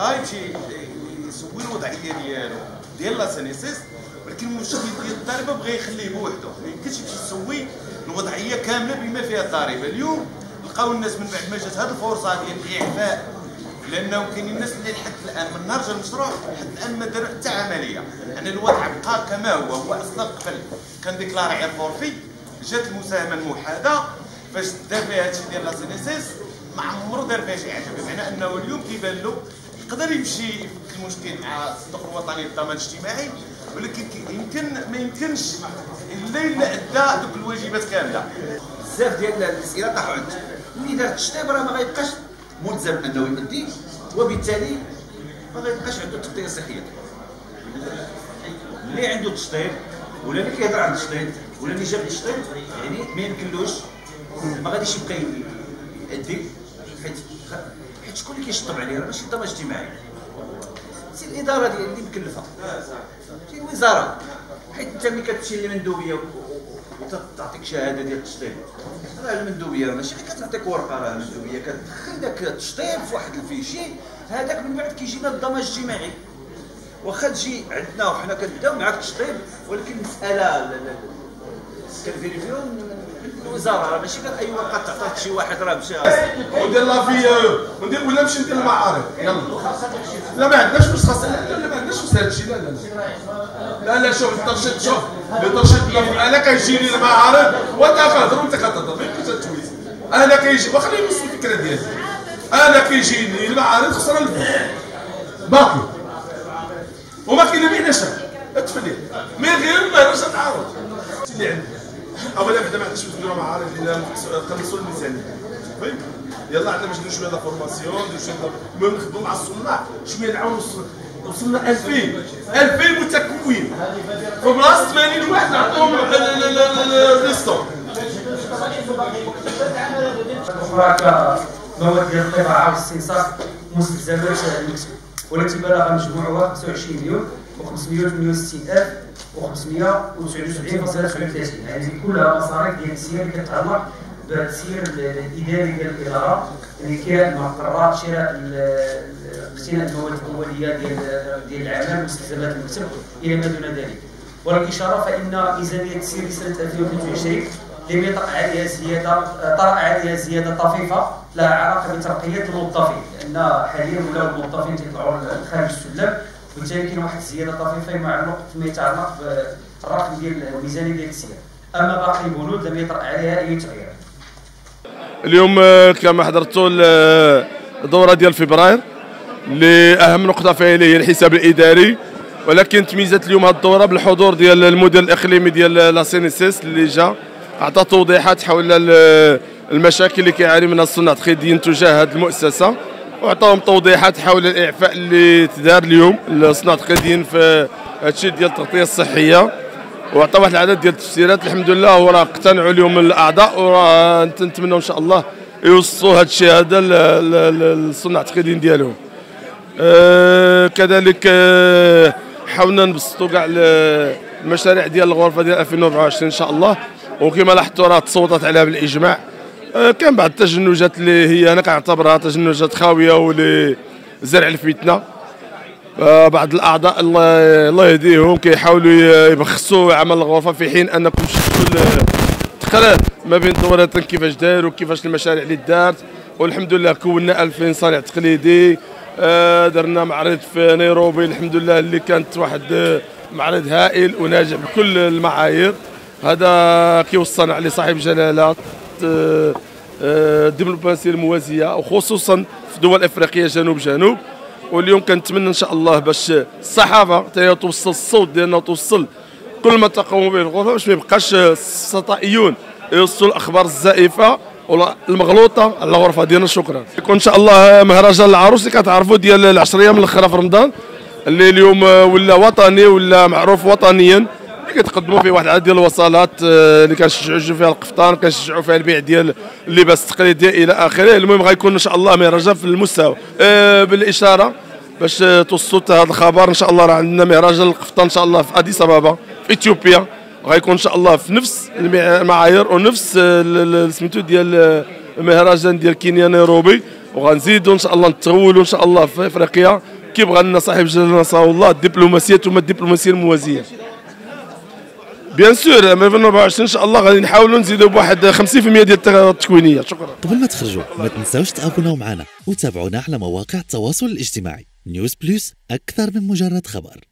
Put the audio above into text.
بغا يمشي يسوي الوضعيه ديالو ديال لا CNSS ولكن المشكل ديال الضريبه بغى يخليه بوحدو ما يمكنش يسوي الوضعيه كامله بما فيها الضريبه اليوم لقاو الناس من بعد ما جات هذه الفرصه ديال الاعفاء لأنه كاينين الناس اللي لحد الان من نهار المشروع لحد الان ما داروا حتى عمليه يعني الوضع بقى كما هو هو أصلا قبل كان déclaré على ال forfait جات المساهمه الموحده فاش دار فيها هادشي ديال لا CNSS ما عمرو دار فيها شي حاجة بمعنى انه اليوم كيبان له يقدر يمشي يفك المشكل مع الصندوق الوطني للضمان الاجتماعي ولكن يمكن ما يمكنش الا إلا أدى دوك الواجبات كاملة. بزاف ديال الأسئلة طاحوا عنده ملي دار التشطيب راه ما غيبقاش ملزم أنه يؤدي وبالتالي ما غيبقاش عنده التغطيه الصحيه اللي عنده تشطيب ولا اللي كيهضر عن التشطيب ولا اللي جاب التشطيب يعني ما يمكنلوش ما غاديش يبقى يأدي حيت حيت شكون اللي كيشطب عليه راه ماشي الضمان الاجتماعي سي الإدارة ديال اللي مكلفة. سي الوزارة. حيت أنت ملي كتمشي للمندوبيه وتعطيك شهادة ديال التشطيب. راه المندوبية ماشي كتعطيك ورقة راه المندوبية كتدخل داك التشطيب في واحد ال fichier. هذاك من بعد كيجي لنا الضمان الاجتماعي. واخا تجي عندنا وحنا كنبداو معاك التشطيب ولكن المساله كنفيريفيو الوزارة راه ماشي أي ورقه تعطيك شي واحد راه مشى ودير لا في وندير ولا نمشي ندير المعارض يلا. لا ما عندناش واش خاص لا ما عندناش واش هذا الشيء لا لا. لا شوف الترشيد شوف. الترشيد أنا كيجيني المعارض وانت كتهضر وانت كتهضر. ما يمكنش تتويز أنا كيجي واخا يوصل الفكرة ديالي أنا كيجيني المعارض خسران الفلوس. باقي. وما كاين عندناش تفدي مي غير ما يرجع تعارض اللي عندي اولا بعدا ما عندناش نديرو معارض الا نقلصوا الميزانيه فهمت يلا عندنا باش نديرو شوية د فورماسيون نديرو شوية المهم نخدموا مع الصناع. شوية نعاونوا وصلنا 2000 2000 متكوين. في بلاصة 80 واحد نعطيهم الريستور هناك ديال الطباعه والاستنساخ مستلزمات المكتب والتي بلغ مجموعها 25 مليون و568 ألف و579.39 هذه كلها مصاريف ديال السير اللي كتعلق بالتسيير الإداري ديال الإدارة اللي كان مع قرارات شراء اقتناء المواد الأولية ديال ديال العمل ومستلزمات المكتب إلى ما دون ذلك. وللاشاره فإن ميزانية التسيير لسنه 2023 لم يطرأ عليها زياده طرأ عليها زيادة طفيفة لها علاقة بترقية الموظفين لأن حاليا ولاو الموظفين تيطلعوا خارج السلم. وبالتالي كاين واحد الزياده طفيفة فيما يعلق فيما يتعلق بالرقم ديال الميزانيه ديال التسيير أما باقي البنود لم يطرأ عليها أي تغيير. اليوم كما حضرتوا الدورة ديال فبراير اللي أهم نقطة فيها هي الحساب الإداري. ولكن تميزت اليوم هذه الدورة بالحضور ديال المدير الإقليمي ديال لا سينيسيس اللي جا اعطى توضيحات حول المشاكل اللي كيعاني منها الصناع التقليديين تجاه هذه المؤسسة. وعطاهم توضيحات حول الإعفاء اللي تدار اليوم للصناع التقليديين في هادشي ديال التغطية الصحية. وعطى واحد العدد ديال التفسيرات. الحمد لله وراه اقتنعوا اليوم الأعضاء وراه نتمنوا إن شاء الله يوصلوا هذا الشيء هذا للصناع التقليديين ديالهم. أه كذلك أه حاولنا نبسطوا كاع المشاريع ديال الغرفة ديال 2024 إن شاء الله. وكما لاحظتوا راه تصوتت عليها بالإجماع. كان بعض التجنجات اللي هي أنا كنعتبرها تجنجات خاوية ولزرع الفتنة. بعض الأعضاء الله يهديهم كيحاولوا يبخسوا عمل الغرفة في حين أنكم شفتوا التقرير ما بين دورات كيفاش دار وكيفاش المشاريع اللي دارت. والحمد لله كونا 2000 صانع تقليدي. درنا معرض في نيروبي. الحمد لله اللي كانت واحد معرض هائل وناجح بكل المعايير. هذا كيوصلنا على صاحب جلاله الدبلوماسيه الموازية وخصوصا في دول افريقيا جنوب جنوب. واليوم كنتمنى إن شاء الله باش الصحافة توصل الصوت ديالنا وتوصل كل ما تقوم به الغرفة باش ما يبقاش السطائيون يوصلوا الأخبار الزائفة ولا المغلوطة على الغرفة ديالنا. شكرا. يكون إن شاء الله مهرجان العروس اللي كتعرفوا ديال العشر أيام الاخرى في رمضان اللي اليوم ولا وطني ولا معروف وطنيا. كتقدموا فيه واحد العدد ديال الوصلات اللي كنشجعوا فيها القفطان كنشجعوا فيها البيع ديال اللباس التقليدي إلى آخره. المهم غيكون إن شاء الله مهرجان في المستوى. بالإشارة باش توصلوا هذا الخبر إن شاء الله راه عندنا مهرجان القفطان إن شاء الله في أديس أبابا في إثيوبيا. غيكون إن شاء الله في نفس المعايير ونفس سميتو ديال المهرجان ديال كينيا نيروبي. وغنزيدوا إن شاء الله نتغولوا إن شاء الله في أفريقيا. كيبغى لنا صاحب جلاله نصره الله الدبلوماسية ثم الدبلوماسية الموازية. بيان سور 2024 ان شاء الله غادي نحاولوا نزيدوا بواحد 50% ديال التكوينية. شكرا. قبل ما تخرجوا ما تنساوش تابوناو معنا وتابعونا على مواقع التواصل الاجتماعي. نيوز بلوس أكثر من مجرد خبر.